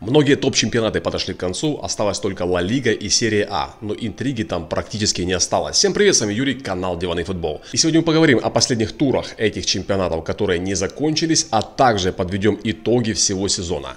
Многие топ-чемпионаты подошли к концу, осталась только Ла Лига и Серия А, но интриги там практически не осталось. Всем привет, с вами Юрий, канал Диванный футбол. И сегодня мы поговорим о последних турах этих чемпионатов, которые не закончились, а также подведем итоги всего сезона.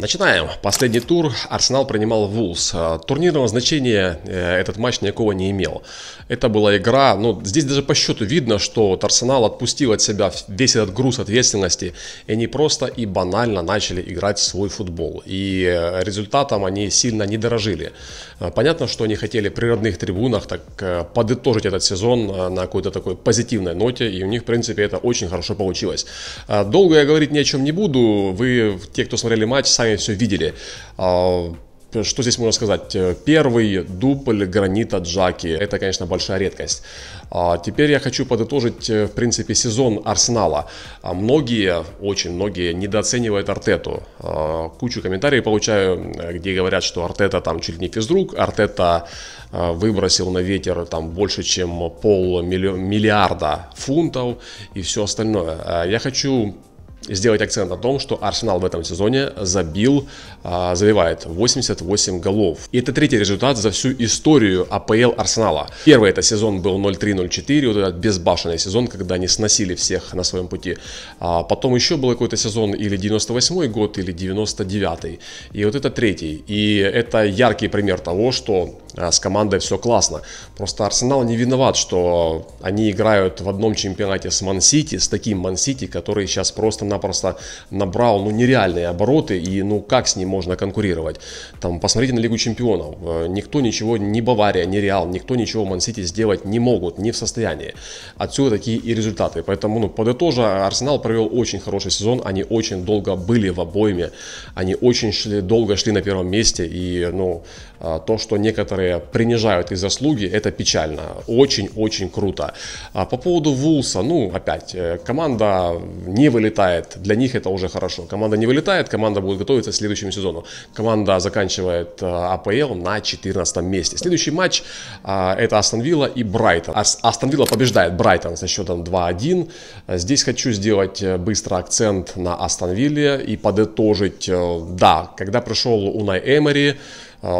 Начинаем. Последний тур. Арсенал принимал Вулс. А, турнирного значения э, этот матч никакого не имел. Это была игра, ну, здесь даже по счету видно, что вот Арсенал отпустил от себя весь этот груз ответственности, и они просто и банально начали играть свой футбол. И э, результатом они сильно не дорожили. А, понятно, что они хотели при родных трибунах так э, подытожить этот сезон на какой-то такой позитивной ноте, и у них, в принципе, это очень хорошо получилось. А, долго я говорить ни о чем не буду. Вы, те, кто смотрели матч, сами сами все видели. А, что здесь можно сказать? Первый дубль гранита Джаки. Это, конечно, большая редкость. А теперь я хочу подытожить, э, в принципе, сезон Арсенала. А многие, очень многие недооценивают Артету. Кучу комментариев получаю, где говорят, что Артета там чуть ли не физрук, Артета выбросил на ветер там больше, чем пол миллиарда фунтов и все остальное. Я хочу сделать акцент на том, что Арсенал в этом сезоне забил, а, забивает 88 голов. И это третий результат за всю историю АПЛ Арсенала. Первый это сезон был 0-3-0-4, вот этот безбашенный сезон, когда они сносили всех на своем пути. А потом еще был какой-то сезон или 98 год, или 99 И вот это третий. И это яркий пример того, что с командой все классно. Просто Арсенал не виноват, что они играют в одном чемпионате с Ман-Сити, с таким Ман-Сити, который сейчас просто-напросто набрал ну, нереальные обороты, и ну как с ним можно конкурировать? Там, посмотрите на Лигу Чемпионов. Э, никто ничего, ни Бавария, ни Реал, никто ничего Ман-Сити сделать не могут, не в состоянии. Отсюда такие и результаты. Поэтому, ну, подытожа, Арсенал провел очень хороший сезон, они очень долго были в обойме, они очень шли, долго шли на первом месте, и, ну, а, то, что некоторые принижают их заслуги, это печально. Очень-очень круто. А по поводу Вулса, ну, опять, э, команда не вылетает. Для них это уже хорошо. Команда не вылетает, команда будет готовиться к следующему сезону. Команда заканчивает э, АПЛ на 14 месте. Следующий матч а, это Астон Вилла и Брайтон. Астон Вилла побеждает Брайтон со счетом 2-1. Здесь хочу сделать э, быстро акцент на Астон Вилле и подытожить, да, когда пришел Унай Эмери,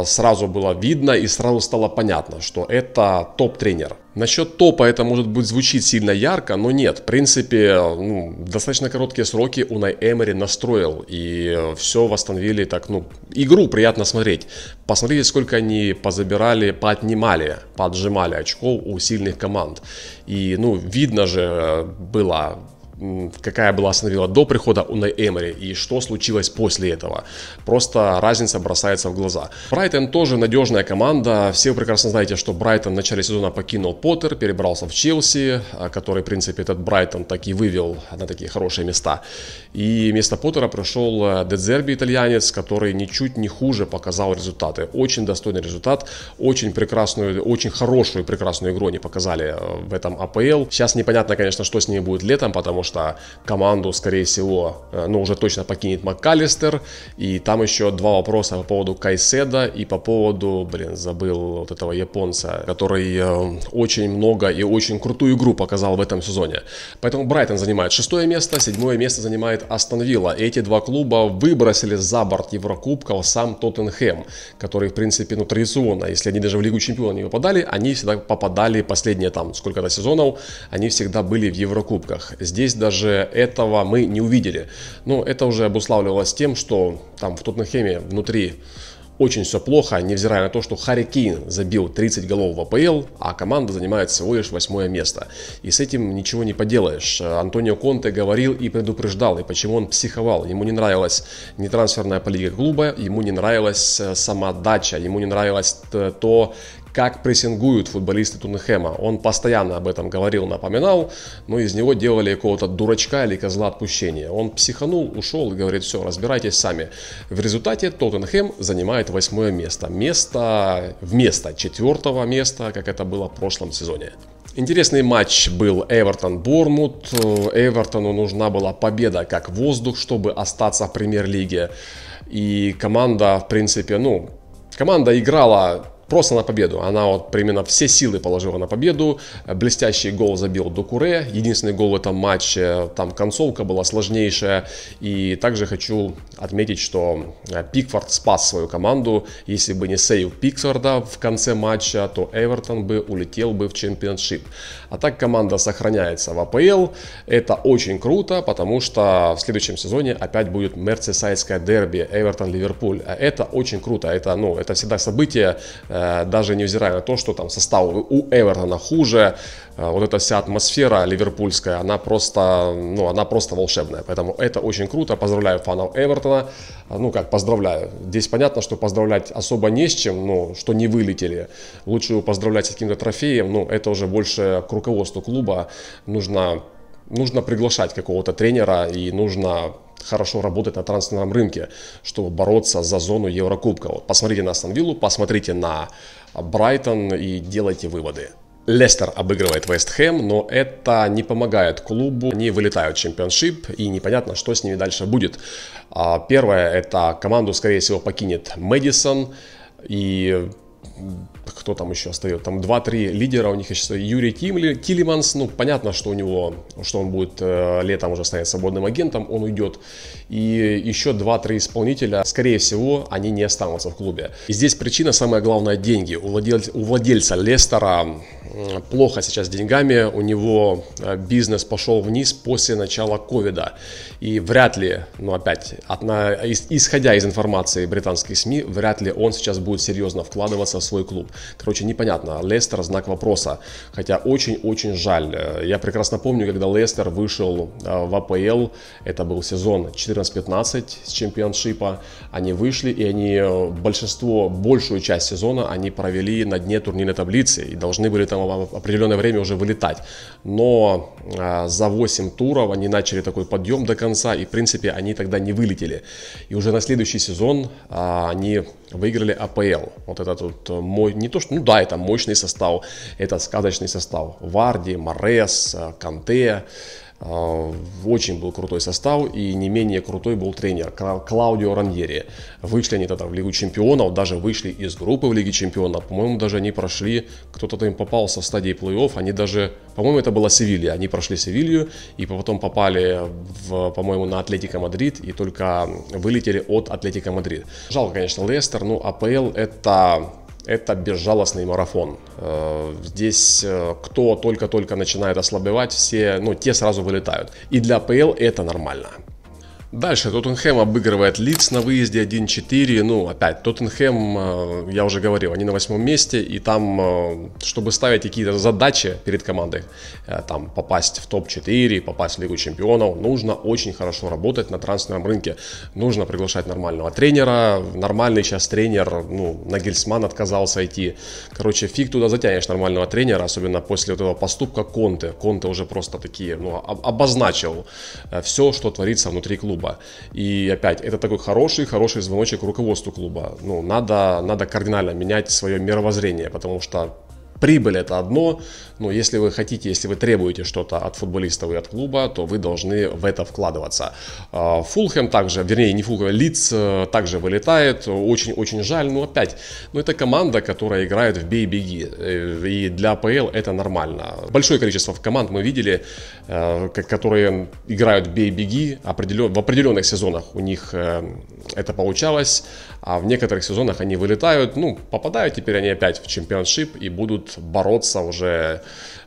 сразу было видно и сразу стало понятно, что это топ-тренер. Насчет топа это может быть звучит сильно ярко, но нет. В принципе, ну, достаточно короткие сроки Унай Эмери настроил, и все восстановили так, ну, игру приятно смотреть. Посмотрите, сколько они позабирали, поотнимали, поджимали очков у сильных команд. И, ну, видно же было какая была остановила до прихода Унай Эмери и что случилось после этого. Просто разница бросается в глаза. Брайтон тоже надежная команда. Все вы прекрасно знаете, что Брайтон в начале сезона покинул Поттер, перебрался в Челси, а, который, в принципе, этот Брайтон так и вывел на такие хорошие места. И вместо Поттера пришел э, Дедзерби итальянец, который ничуть не хуже показал результаты. Очень достойный результат, очень прекрасную, очень хорошую прекрасную игру они показали э, в этом АПЛ. Сейчас непонятно, конечно, что с ними будет летом, потому что команду, скорее всего, э, ну, уже точно покинет МакКаллистер. И там еще два вопроса по поводу Кайседа и по поводу, блин, забыл вот этого японца, который э, очень много и очень крутую игру показал в этом сезоне. Поэтому Брайтон занимает шестое место, седьмое место занимает Астон Вилла. Эти два клуба выбросили за борт Еврокубков сам Тоттенхэм, который, в принципе, ну, традиционно, если они даже в Лигу Чемпионов не попадали, они всегда попадали последние там сколько-то сезонов, они всегда были в Еврокубках. Здесь даже этого мы не увидели. Но это уже обуславливалось тем, что там в Тоттенхэме внутри очень все плохо, невзирая на то, что Харри Кейн забил 30 голов в АПЛ, а команда занимает всего лишь восьмое место. И с этим ничего не поделаешь. Антонио Конте говорил и предупреждал, и почему он психовал. Ему не нравилась не трансферная политика клуба, ему не нравилась э, самодача, ему не нравилось то, как прессингуют футболисты Тунхема. Он постоянно об этом говорил, напоминал, но из него делали какого-то дурачка или козла отпущения. Он психанул, ушел и говорит, все, разбирайтесь сами. В результате Тоттенхэм занимает восьмое место. Место вместо четвертого места, как это было в прошлом сезоне. Интересный матч был Эвертон-Бормут. Эвертону нужна была победа как воздух, чтобы остаться в премьер-лиге. И команда, в принципе, ну, команда играла просто на победу. Она вот именно все силы положила на победу. Блестящий гол забил Докуре. Единственный гол в этом матче. Там концовка была сложнейшая. И также хочу отметить, что э, Пикфорд спас свою команду. Если бы не сейв Пикфорда в конце матча, то Эвертон бы улетел бы в чемпионшип. А так команда сохраняется в АПЛ. Это очень круто, потому что в следующем сезоне опять будет Мерсисайдское дерби Эвертон-Ливерпуль. Это очень круто. Это, ну, это всегда событие, э, даже невзирая на то, что там состав у Эвертона хуже. Э, вот эта вся атмосфера ливерпульская, она просто, ну, она просто волшебная. Поэтому это очень круто. Поздравляю фанов Эвертона. Ну, как поздравляю. Здесь понятно, что поздравлять особо не с чем, ну, что не вылетели. Лучше поздравлять с каким-то трофеем. Ну, это уже больше к руководству клуба. Нужно нужно приглашать какого-то тренера и нужно хорошо работать на трансферном рынке, чтобы бороться за зону Еврокубка. Вот посмотрите на Астон Виллу, посмотрите на Брайтон и делайте выводы. Лестер обыгрывает Вест Хэм, но это не помогает клубу. Они вылетают в чемпионшип, и непонятно, что с ними дальше будет. А, первое, это команду, скорее всего, покинет Мэдисон, и кто там еще остается, там 2-3 лидера у них еще Юрий Тимли, Тилиманс, ну понятно, что у него, что он будет э, летом уже станет свободным агентом, он уйдет, и еще 2-3 исполнителя, скорее всего, они не останутся в клубе. И здесь причина, самая главная, деньги. У владельца, у владельца Лестера плохо сейчас с деньгами, у него э, бизнес пошел вниз после начала ковида, и вряд ли, ну опять, от, на, исходя из информации британских СМИ, вряд ли он сейчас будет серьезно вкладываться в свой клуб. Короче, непонятно. Лестер знак вопроса. Хотя очень-очень жаль. Я прекрасно помню, когда Лестер вышел э, в АПЛ, это был сезон 14-15 с чемпионшипа. Они вышли, и они э, большинство, большую часть сезона они провели на дне турнирной таблицы и должны были там определенное время уже вылетать. Но э, за 8 туров они начали такой подъем до конца, и в принципе они тогда не вылетели. И уже на следующий сезон они выиграли АПЛ. Вот этот вот мой, не то что, ну да, это мощный состав, это сказочный состав. Варди, Марез, Канте, а, очень был крутой состав и не менее крутой был тренер Клаудио Раньери. Вышли они тогда в Лигу Чемпионов, даже вышли из группы в Лиге Чемпионов. По-моему, даже они прошли, кто-то им попался в стадии плей-офф, они даже, по-моему, это была Севилья. Они прошли Севилью и потом попали, в, по-моему, на Атлетико Мадрид и только вылетели от Атлетико Мадрид. Жалко, конечно, Лестер, но АПЛ это это безжалостный марафон. Э, здесь э, кто только-только начинает ослабевать, все, ну, те сразу вылетают. И для ПЛ это нормально. Дальше Тоттенхэм обыгрывает Лидс на выезде 1-4. Ну, опять, Тоттенхэм, э, я уже говорил, они на восьмом месте, и там, э, чтобы ставить какие-то задачи перед командой, э, там, попасть в топ-4, попасть в Лигу Чемпионов, нужно очень хорошо работать на трансферном рынке. Нужно приглашать нормального тренера. Нормальный сейчас тренер, ну, Нагельсман отказался идти. Короче, фиг туда затянешь нормального тренера, особенно после вот этого поступка Конте. Конте уже просто такие, ну, обозначил все, что творится внутри клуба клуба. И опять, это такой хороший, хороший звоночек руководству клуба. Ну, надо, надо кардинально менять свое мировоззрение, потому что Прибыль это одно, но если вы хотите, если вы требуете что-то от футболистов и от клуба, то вы должны в это вкладываться. А, Фулхэм также, вернее не Фулхэм, Лидс э, также вылетает, очень-очень жаль, но опять, ну это команда, которая играет в бей-беги, э, и для АПЛ это нормально. Большое количество команд мы видели, э, которые играют бей-беги, в определенных сезонах у них это получалось, а в некоторых сезонах они вылетают, ну, попадают теперь они опять в чемпионшип и будут бороться уже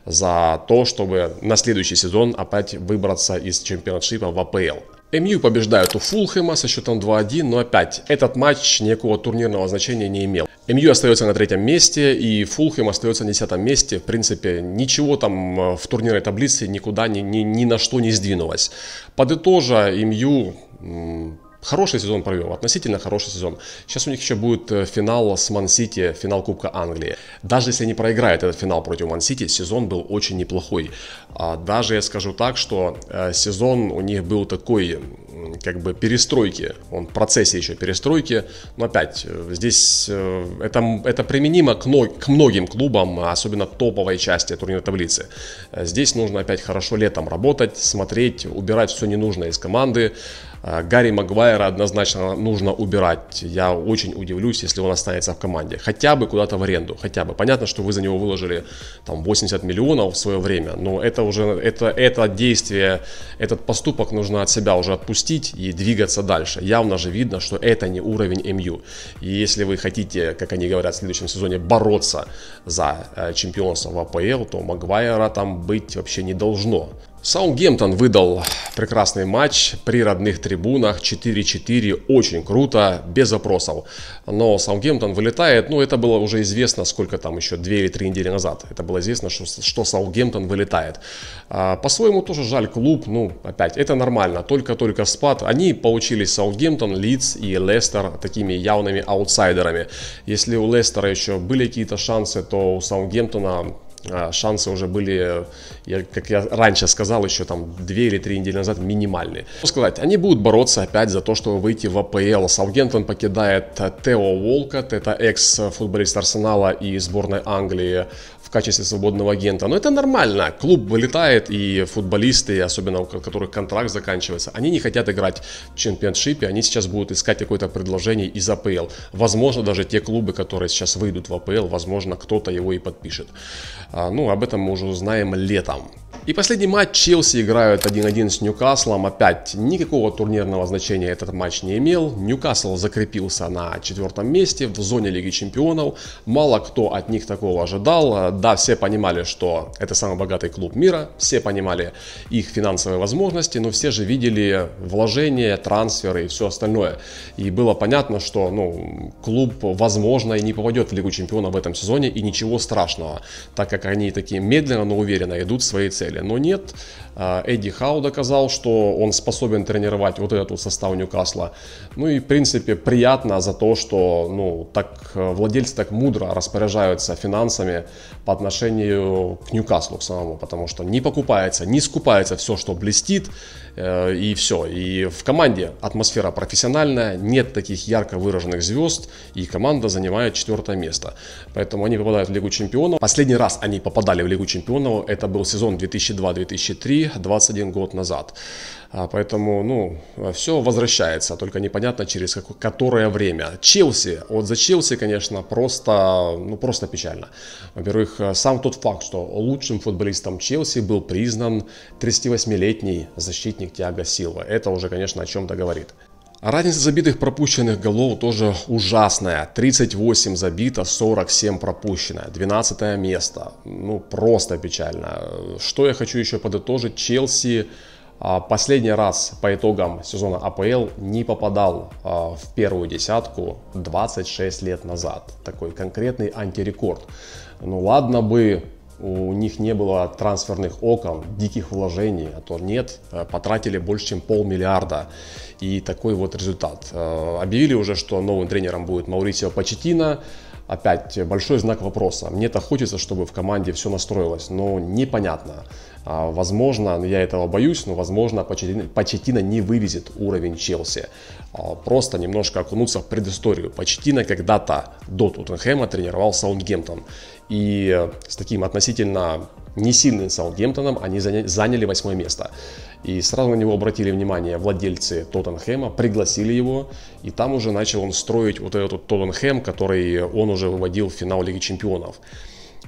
за то, чтобы на следующий сезон опять выбраться из чемпионшипа в АПЛ. МЮ побеждают у Фулхэма со счетом 2-1, но опять этот матч никакого турнирного значения не имел. МЮ остается на третьем месте, и Фулхэм остается на десятом месте. В принципе, ничего там э, в турнирной таблице никуда ни, ни, ни на что не сдвинулось. Подытожа, МЮ хороший сезон провел, относительно хороший сезон. Сейчас у них еще будет э, финал с Ман-Сити, финал Кубка Англии. Даже если они проиграют этот финал против Ман-Сити, сезон был очень неплохой. А даже я скажу так, что э, сезон у них был такой, как бы перестройки, он в процессе еще перестройки, но опять, э, здесь это, это применимо к, к многим клубам, особенно топовой части турнирной таблицы. Здесь нужно опять хорошо летом работать, смотреть, убирать все ненужное из команды, Гарри Магуайра однозначно нужно убирать. Я очень удивлюсь, если он останется в команде. Хотя бы куда-то в аренду, хотя бы. Понятно, что вы за него выложили там 80 миллионов в свое время, но это уже, это, это действие, этот поступок нужно от себя уже отпустить и двигаться дальше. Явно же видно, что это не уровень МЮ. И если вы хотите, как они говорят в следующем сезоне, бороться за э, чемпионство в АПЛ, то Магуайра там быть вообще не должно. Саундгемптон выдал прекрасный матч при родных трибунах 4-4, очень круто, без запросов. Но Саундгемптон вылетает, ну это было уже известно, сколько там еще, 2 или 3 недели назад. Это было известно, что, что Саундгемптон вылетает. А, по-своему тоже жаль клуб, ну опять, это нормально, только-только спад. Они получились Саундгемптон, Лидс и Лестер такими явными аутсайдерами. Если у Лестера еще были какие-то шансы, то у Саундгемптона а, шансы уже были, я, как я раньше сказал, еще там 2 или 3 недели назад минимальные. Что сказать, они будут бороться опять за то, чтобы выйти в АПЛ. Саугентон покидает Тео Волкот, это экс-футболист Арсенала и сборной Англии качестве свободного агента. Но это нормально. Клуб вылетает, и футболисты, особенно у которых контракт заканчивается, они не хотят играть в чемпионшипе, они сейчас будут искать какое-то предложение из АПЛ. Возможно, даже те клубы, которые сейчас выйдут в АПЛ, возможно, кто-то его и подпишет. А, ну, об этом мы уже узнаем летом. И последний матч Челси играют 1-1 с Ньюкаслом. Опять никакого турнирного значения этот матч не имел. Ньюкасл закрепился на четвертом месте в зоне Лиги Чемпионов. Мало кто от них такого ожидал. Да, все понимали, что это самый богатый клуб мира. Все понимали их финансовые возможности, но все же видели вложения, трансферы и все остальное. И было понятно, что ну, клуб, возможно, и не попадет в Лигу Чемпионов в этом сезоне, и ничего страшного, так как они такие медленно, но уверенно идут в свои цели цели. Но нет, а, Эдди Хау доказал, что он способен тренировать вот этот состав Ньюкасла. Ну и, в принципе, приятно за то, что ну, так, э, владельцы так мудро распоряжаются финансами по отношению к Ньюкаслу к самому, потому что не покупается, не скупается все, что блестит, и все. И в команде атмосфера профессиональная, нет таких ярко выраженных звезд, и команда занимает четвертое место. Поэтому они попадают в Лигу Чемпионов. Последний раз они попадали в Лигу Чемпионов, это был сезон 2002-2003, 21 год назад. А, поэтому, ну, все возвращается, только непонятно через какое, которое время. Челси, вот за Челси, конечно, просто, ну, просто печально. Во-первых, сам тот факт, что лучшим футболистом Челси был признан 38-летний защитник Тиаго Силва. Это уже, конечно, о чем-то говорит. Разница забитых пропущенных голов тоже ужасная. 38 забито, 47 пропущено. 12 место. Ну, просто печально. Что я хочу еще подытожить. Челси а, последний раз по итогам сезона АПЛ не попадал а, в первую десятку 26 лет назад. Такой конкретный антирекорд. Ну ладно бы у них не было трансферных окон, диких вложений, а то нет, э, потратили больше, чем полмиллиарда. И такой вот результат. Э, объявили уже, что новым тренером будет Маурисио Почетина. Опять большой знак вопроса. Мне-то хочется, чтобы в команде все настроилось, но непонятно. А, возможно, я этого боюсь, но возможно Почетина не вывезет уровень Челси. А, просто немножко окунуться в предысторию. Почетина когда-то до Тоттенхэма тренировал Саундгемптон. И с таким относительно не сильным Саутгемптоном они заняли восьмое место. И сразу на него обратили внимание владельцы Тоттенхэма, пригласили его, и там уже начал он строить вот этот Тоттенхэм, который он уже выводил в финал Лиги Чемпионов.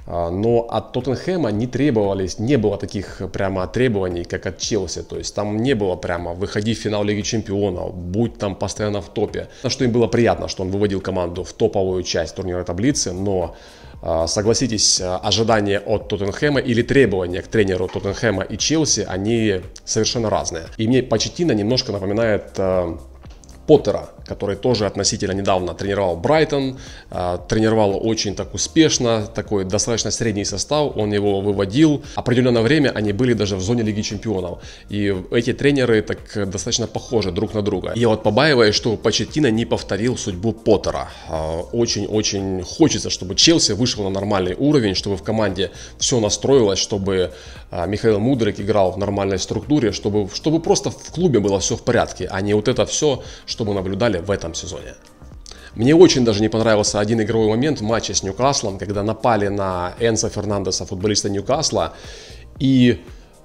А, но от Тоттенхэма не требовались, не было таких прямо требований, как от Челси. То есть там не было прямо выходи в финал Лиги Чемпионов, будь там постоянно в топе. На что им было приятно, что он выводил команду в топовую часть турнира таблицы, но а, согласитесь, ожидания от Тоттенхэма или требования к тренеру Тоттенхэма и Челси, они совершенно разные. И мне Почетина немножко напоминает а, Поттера, который тоже относительно недавно тренировал Брайтон, а, тренировал очень так успешно, такой достаточно средний состав, он его выводил. Определенное время они были даже в зоне Лиги Чемпионов. И эти тренеры так достаточно похожи друг на друга. Я вот побаиваюсь, что Почетина не повторил судьбу Поттера. А, очень-очень хочется, чтобы Челси вышел на нормальный уровень, чтобы в команде все настроилось, чтобы а, Михаил Мудрик играл в нормальной структуре, чтобы, чтобы просто в клубе было все в порядке, а не вот это все, что мы наблюдали в этом сезоне. Мне очень даже не понравился один игровой момент в матче с Ньюкаслом, когда напали на Энса Фернандеса, футболиста Ньюкасла, и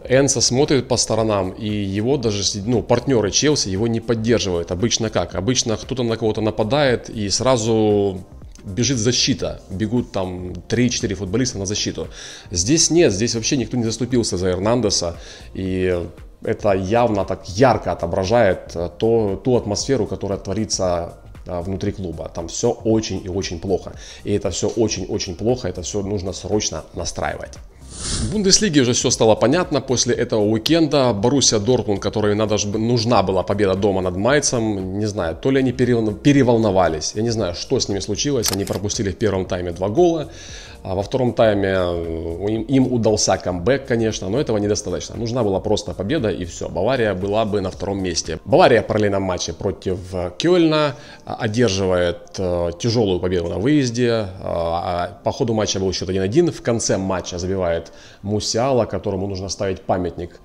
Энса смотрит по сторонам, и его даже, ну, партнеры Челси его не поддерживают. Обычно как? Обычно кто-то на кого-то нападает, и сразу бежит защита, бегут там 3-4 футболиста на защиту. Здесь нет, здесь вообще никто не заступился за Эрнандеса, и это явно так ярко отображает э, то, ту атмосферу, которая творится э, внутри клуба. Там все очень и очень плохо. И это все очень-очень плохо, это все нужно срочно настраивать. В Бундеслиге уже все стало понятно после этого уикенда. Боруссия Дортмунд, которой надо, нужна была победа дома над Майцем, не знаю, то ли они переволновались, я не знаю, что с ними случилось. Они пропустили в первом тайме два гола. А во втором тайме э, им, им удался камбэк, конечно, но этого недостаточно. Нужна была просто победа и все. Бавария была бы на втором месте. Бавария в параллельном матче против Кёльна а, одерживает э, тяжелую победу на выезде. А, по ходу матча был счет 1-1. В конце матча забивает Мусиала, которому нужно ставить памятник.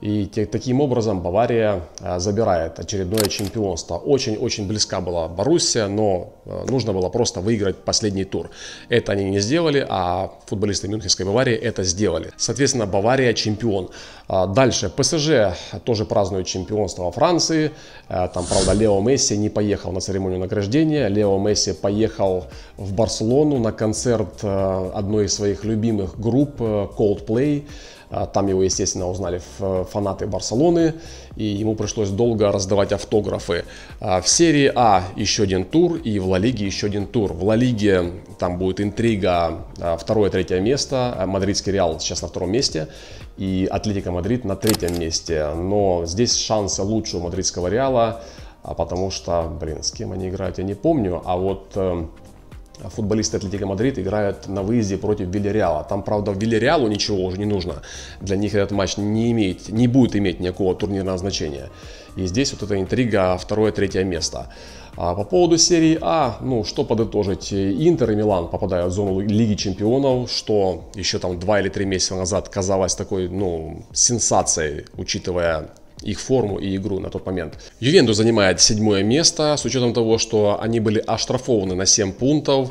И таким образом Бавария а, забирает очередное чемпионство. Очень-очень близка была Боруссия, но а, нужно было просто выиграть последний тур. Это они не сделали, а футболисты Мюнхенской Баварии это сделали. Соответственно, Бавария чемпион. А, дальше ПСЖ тоже празднует чемпионство во Франции. Там, правда, Лео Месси не поехал на церемонию награждения. Лео Месси поехал в Барселону на концерт одной из своих любимых групп Coldplay. А, там его, естественно, узнали фанаты Барселоны, и ему пришлось долго раздавать автографы. А, в серии А еще один тур, и в Ла Лиге еще один тур. В Ла Лиге там будет интрига а, второе-третье место. Мадридский Реал сейчас на втором месте, и Атлетико Мадрид на третьем месте. Но здесь шансы лучше у мадридского Реала, потому что, блин, с кем они играют, я не помню. А вот эм, футболисты Атлетико Мадрид играют на выезде против Вильяреала. Там, правда, Вильяреалу ничего уже не нужно. Для них этот матч не, имеет, не будет иметь никакого турнирного значения. И здесь вот эта интрига второе-третье место. А по поводу серии А, ну, что подытожить. Интер и Милан попадают в зону Лиги Чемпионов, что еще там два или три месяца назад казалось такой, ну, сенсацией, учитывая их форму и игру на тот момент. Ювентус занимает седьмое место, с учетом того, что они были оштрафованы на 7 пунктов,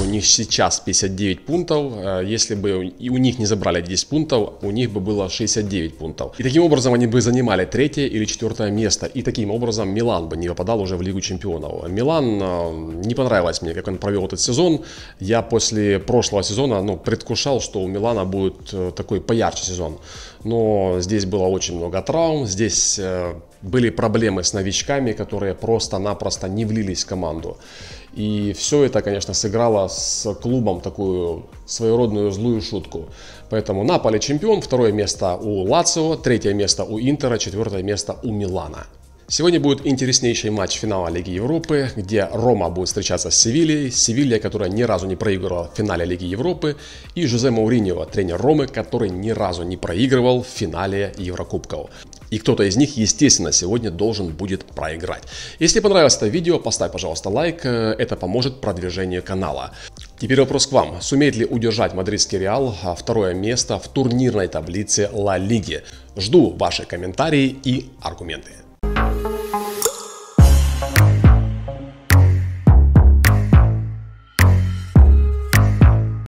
у них сейчас 59 пунктов, э, если бы и у них не забрали 10 пунктов, у них бы было 69 пунктов. И таким образом они бы занимали третье или четвертое место, и таким образом Милан бы не попадал уже в Лигу Чемпионов. Милан э, не понравилось мне, как он провел этот сезон. Я после прошлого сезона ну, предвкушал, что у Милана будет э, такой поярче сезон. Но здесь было очень много травм, здесь э, были проблемы с новичками, которые просто-напросто не влились в команду. И все это, конечно, сыграло с клубом такую своеродную злую шутку. Поэтому Наполе чемпион, второе место у Лацио, третье место у Интера, четвертое место у Милана. Сегодня будет интереснейший матч финала Лиги Европы, где Рома будет встречаться с Севильей, Севилья, которая ни разу не проигрывала в финале Лиги Европы, и Жозе Мауриньо, тренер Ромы, который ни разу не проигрывал в финале Еврокубков. И кто-то из них, естественно, сегодня должен будет проиграть. Если понравилось это видео, поставь, пожалуйста, лайк, это поможет продвижению канала. Теперь вопрос к вам. Сумеет ли удержать мадридский Реал а, второе место в турнирной таблице Ла Лиги? Жду ваши комментарии и аргументы.